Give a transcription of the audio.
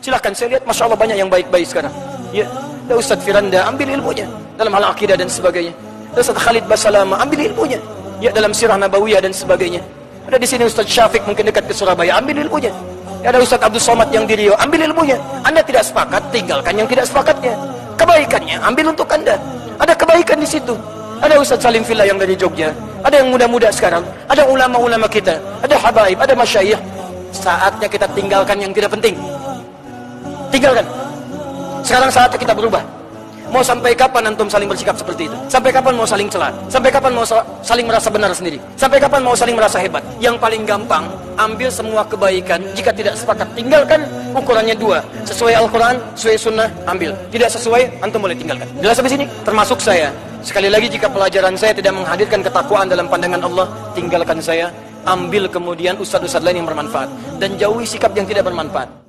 Silahkan saya lihat, Masya Allah banyak yang baik-baik sekarang. Ya, ada Ustaz Firanda, ambil ilmunya. Dalam hal akidah dan sebagainya. Ada Ustaz Khalid Basalama, ambil ilmunya. Ya, dalam sirah Nabawiyah dan sebagainya. Ada di sini Ustaz Syafiq mungkin dekat ke Surabaya, ambil ilmunya. Ya, ada Ustaz Abdul Somad yang di Rio, ambil ilmunya. Anda tidak sepakat, tinggalkan yang tidak sepakatnya. Kebaikannya, ambil untuk Anda. Ada kebaikan di situ. Ada Ustaz Salim Fillah yang dari Jogja. Ada yang muda-muda sekarang. Ada ulama-ulama kita. Ada habaib, ada masyayikh. Saatnya kita tinggalkan yang tidak penting. Tinggalkan. Sekarang saatnya kita berubah. Mau sampai kapan antum saling bersikap seperti itu? Sampai kapan mau saling celah? Sampai kapan mau saling merasa benar sendiri? Sampai kapan mau saling merasa hebat? Yang paling gampang, ambil semua kebaikan. Jika tidak sepakat, tinggalkan. Ukurannya dua. Sesuai Al-Quran, sesuai Sunnah, ambil. Tidak sesuai, antum boleh tinggalkan. Jelas sampai sini? Termasuk saya. Sekali lagi, jika pelajaran saya tidak menghadirkan ketakwaan dalam pandangan Allah, tinggalkan saya. Ambil kemudian ustadz-ustadz lain yang bermanfaat. Dan jauhi sikap yang tidak bermanfaat.